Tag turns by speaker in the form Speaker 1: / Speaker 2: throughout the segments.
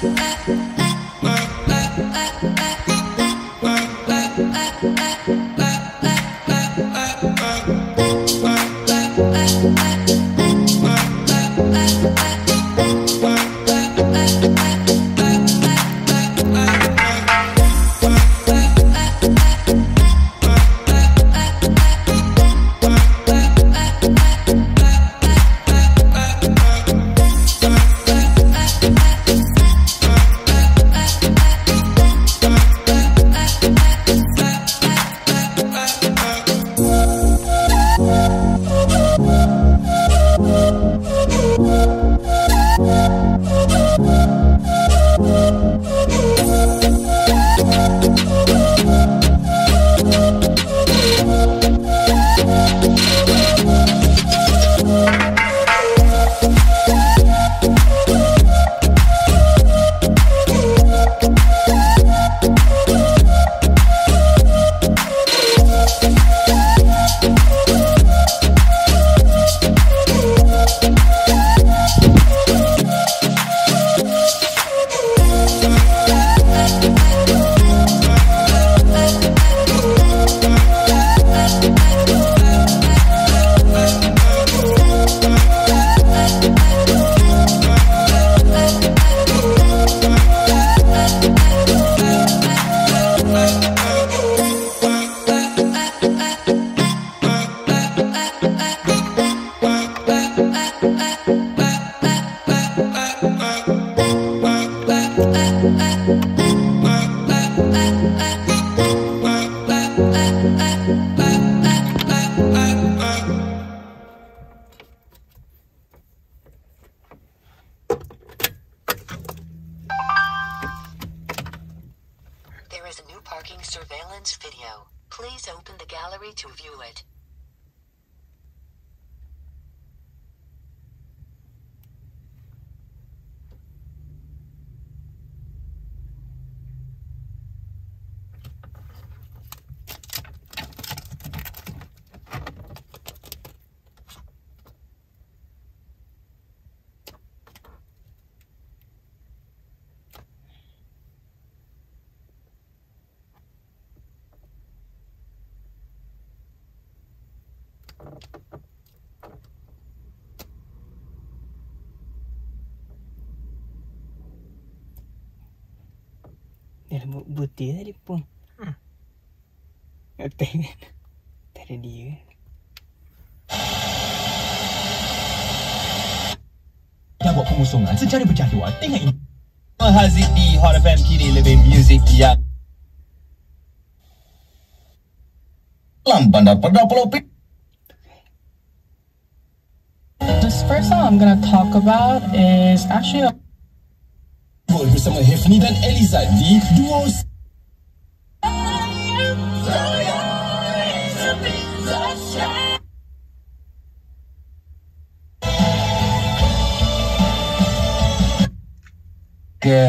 Speaker 1: Bye. Surveillance video. Please open the gallery to view it.
Speaker 2: Dia rambut putih tadi pun.
Speaker 3: Hmm.
Speaker 2: Tak kan? Tak ada dia.
Speaker 4: Yang buat pengusungan secara berjadual Tengok ini Haziq di Hot FM kini lebih muzik yang Dalam bandar pada Pulau Pit
Speaker 5: This first song I'm gonna talk about is actually a
Speaker 4: bersama Hefni dan Eliza di duo
Speaker 6: ke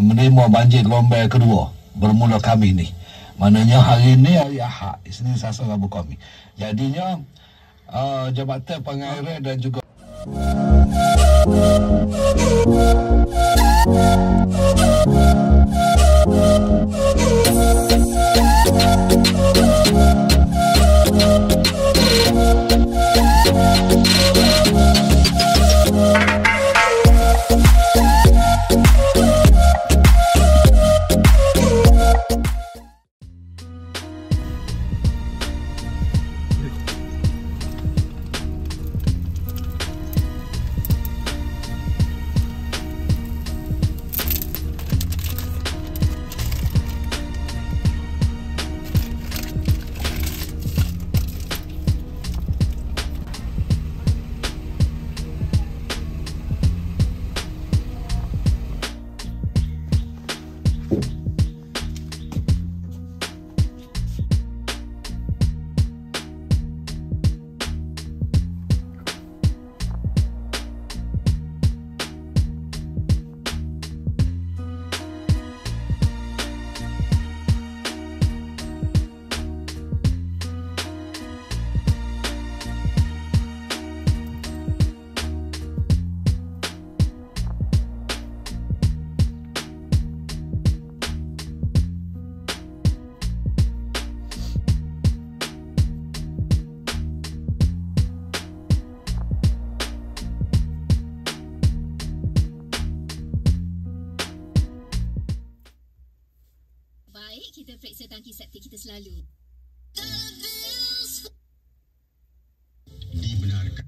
Speaker 6: menerima banjir gelombang kedua bermula kami ni. Maknanya hari ni hari Ahad, Isnin, Selasa, Rabu, Khamis. Jadinya uh, Jabatan Pengairan dan juga
Speaker 7: Thank you. Tangki septik kita selalu.
Speaker 6: dibenarkan.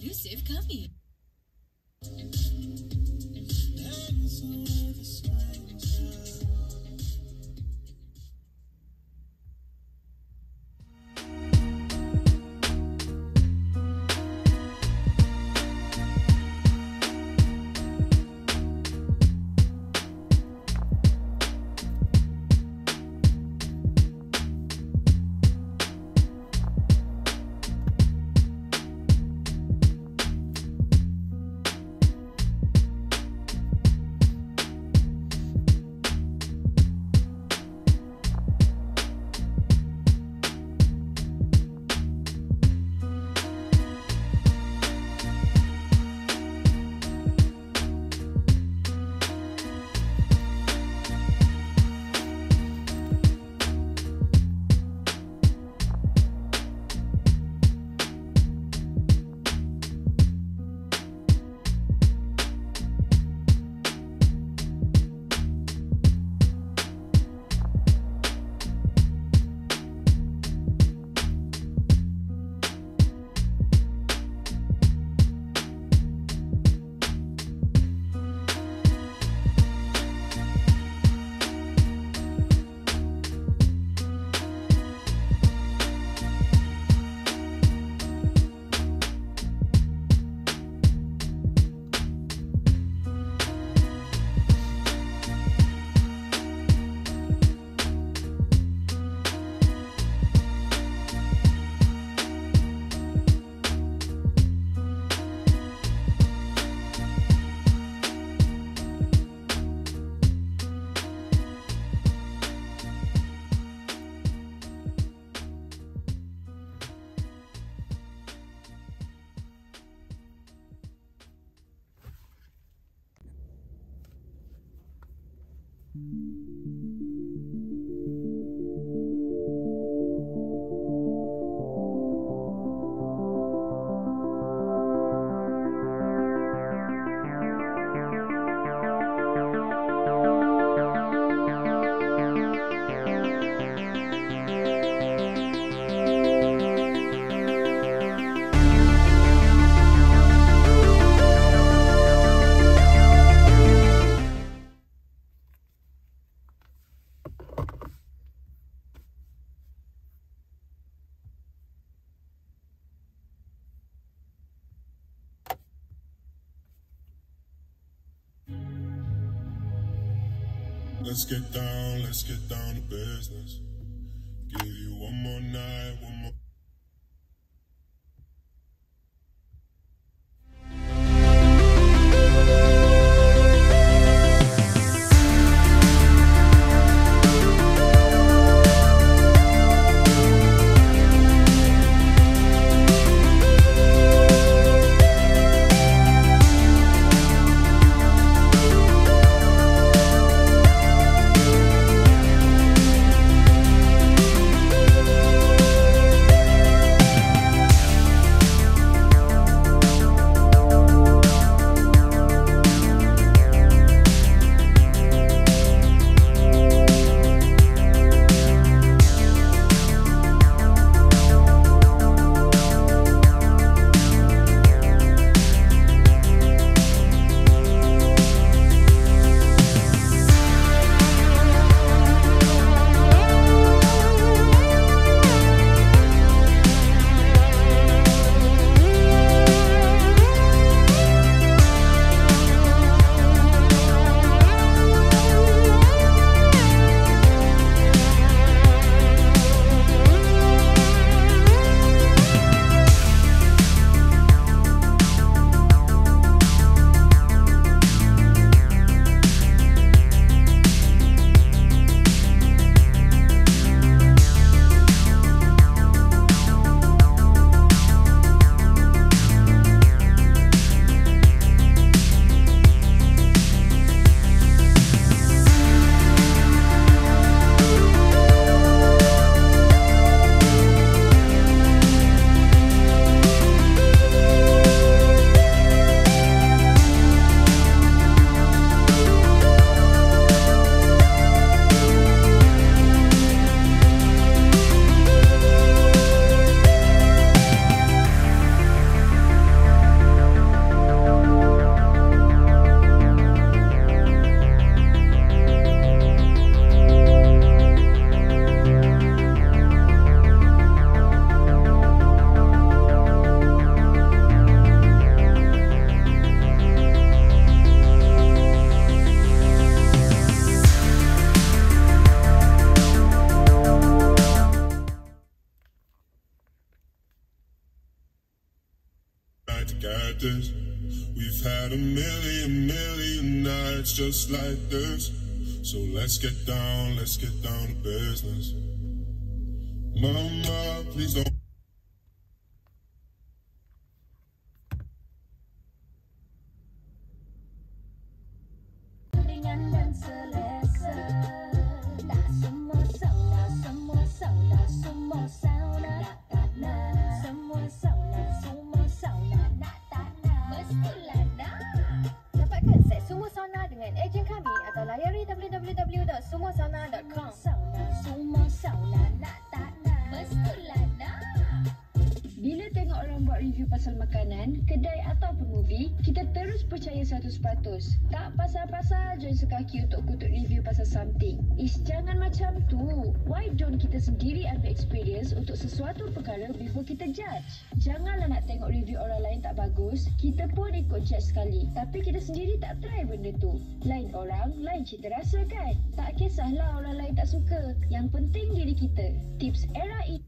Speaker 7: Yusuf kami.
Speaker 8: Let's get down, let's get down to business. Give you one more night, one more. Just like this. So let's get down, let's get down to business. Mama, please don't.
Speaker 9: Pasal-pasal join sekaki untuk kutuk review pasal something. Is jangan macam tu. Why don't kita sendiri ambil experience untuk sesuatu perkara before kita judge? Janganlah nak tengok review orang lain tak bagus, kita pun ikut judge sekali. Tapi kita sendiri tak try benda tu. Lain orang, lain cita rasa kan? Tak kisahlah orang lain tak suka. Yang penting diri kita. Tips era ini.